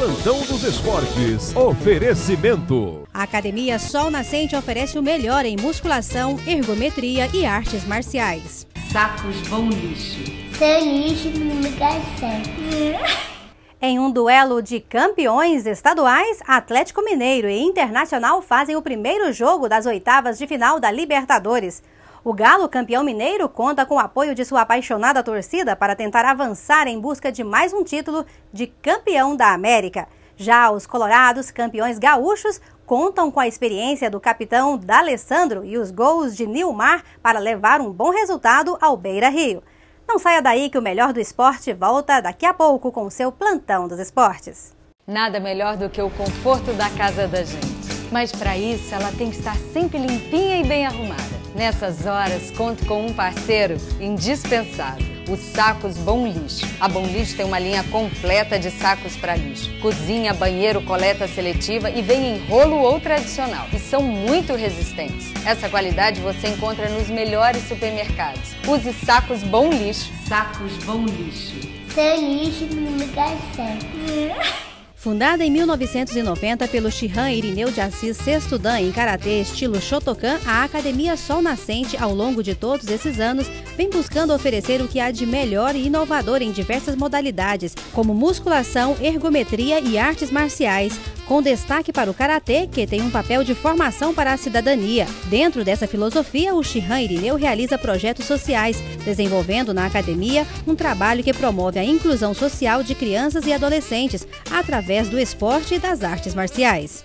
Plantão dos Esportes. Oferecimento. A Academia Sol Nascente oferece o melhor em musculação, ergometria e artes marciais. Sacos Bom Lixo. Seu lixo no lugar certo. Em um duelo de campeões estaduais, Atlético Mineiro e Internacional fazem o primeiro jogo das oitavas de final da Libertadores. O Galo, campeão mineiro, conta com o apoio de sua apaixonada torcida para tentar avançar em busca de mais um título de campeão da América. Já os colorados, campeões gaúchos, contam com a experiência do capitão D'Alessandro e os gols de Nilmar para levar um bom resultado ao Beira Rio. Não saia daí que o melhor do esporte volta daqui a pouco com o seu plantão dos esportes. Nada melhor do que o conforto da casa da gente. Mas para isso, ela tem que estar sempre limpinha e bem arrumada. Nessas horas, conto com um parceiro indispensável, os Sacos Bom Lixo. A Bom Lixo tem uma linha completa de sacos para lixo. Cozinha, banheiro, coleta seletiva e vem em rolo ou tradicional. E são muito resistentes. Essa qualidade você encontra nos melhores supermercados. Use Sacos Bom Lixo. Sacos Bom Lixo. Seu lixo no lugar certo. Fundada em 1990 pelo Shihan Irineu de Assis Sextudan em Karatê estilo Shotokan, a Academia Sol Nascente, ao longo de todos esses anos, vem buscando oferecer o que há de melhor e inovador em diversas modalidades, como musculação, ergometria e artes marciais, com destaque para o Karatê, que tem um papel de formação para a cidadania. Dentro dessa filosofia, o Shihan Irineu realiza projetos sociais, desenvolvendo na academia um trabalho que promove a inclusão social de crianças e adolescentes, através através do esporte e das artes marciais.